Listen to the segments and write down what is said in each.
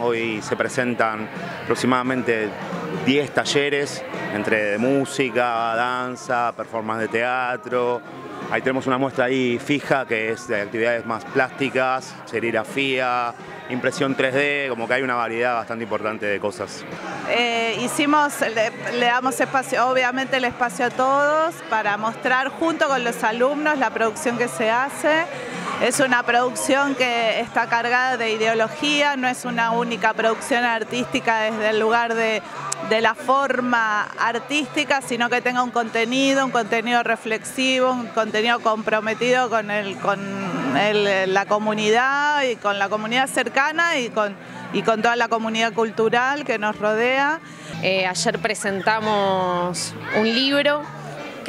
Hoy se presentan aproximadamente 10 talleres entre música, danza, performance de teatro. Ahí tenemos una muestra ahí fija que es de actividades más plásticas, serigrafía, impresión 3D, como que hay una variedad bastante importante de cosas. Eh, hicimos, le, damos espacio, obviamente el espacio a todos para mostrar junto con los alumnos la producción que se hace. Es una producción que está cargada de ideología, no es una única producción artística desde el lugar de, la forma artística, sino que tenga un contenido, un contenido reflexivo, un contenido comprometido con, la comunidad y con la comunidad cercana y con, y con toda la comunidad cultural que nos rodea. Eh, ayer presentamos un libro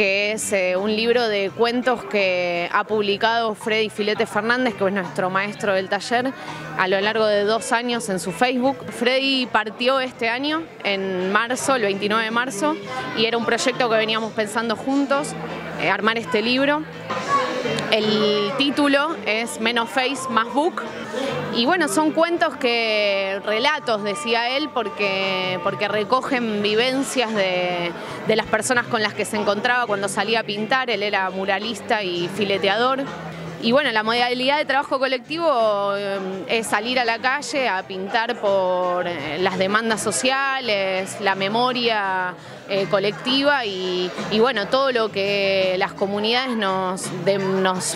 que es eh, un libro de cuentos que ha publicado Freddy Filete Fernández, que es nuestro maestro del taller, a lo largo de dos años en su Facebook. Freddy partió este año, en marzo, el 29 de marzo, y era un proyecto que veníamos pensando juntos, eh, armar este libro. El título es Menos Face, Más Book. Y bueno, son cuentos que, relatos, decía él, porque, porque recogen vivencias de, de las personas con las que se encontraba cuando salía a pintar. Él era muralista y fileteador. Y bueno, la modalidad de trabajo colectivo eh, es salir a la calle a pintar por eh, las demandas sociales, la memoria eh, colectiva y, bueno, todo lo que las comunidades nos,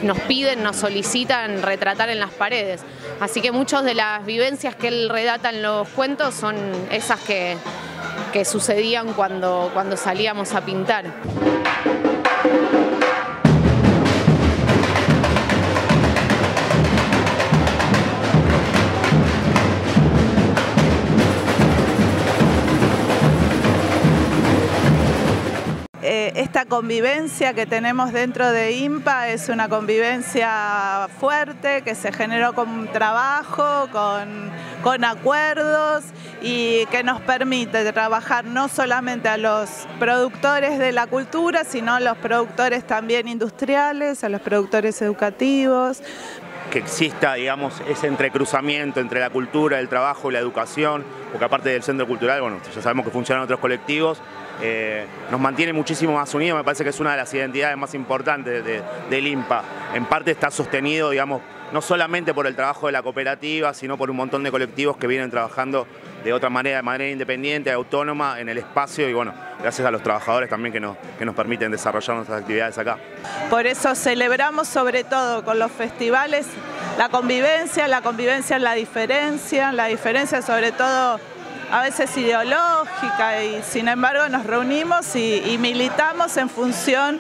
nos, piden, nos solicitan retratar en las paredes. Así que muchas de las vivencias que él redata en los cuentos son esas que, que sucedían cuando, cuando salíamos a pintar. Esta convivencia que tenemos dentro de IMPA es una convivencia fuerte que se generó con trabajo, con, con acuerdos y que nos permite trabajar no solamente a los productores de la cultura, sino a los productores también industriales, a los productores educativos, que exista, digamos, ese entrecruzamiento entre la cultura, el trabajo y la educación, porque aparte del centro cultural, bueno, ya sabemos que funcionan otros colectivos, eh, nos mantiene muchísimo más unidos, me parece que es una de las identidades más importantes del IMPA. En parte está sostenido, digamos, no solamente por el trabajo de la cooperativa, sino por un montón de colectivos que vienen trabajando de otra manera, de manera independiente, autónoma, en el espacio y bueno, gracias a los trabajadores también que nos, que nos permiten desarrollar nuestras actividades acá. Por eso celebramos sobre todo con los festivales la convivencia, la convivencia en la diferencia, la diferencia sobre todo a veces ideológica y sin embargo nos reunimos y, militamos en función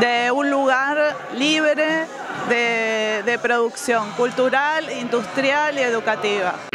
de un lugar libre de producción cultural, industrial y educativa.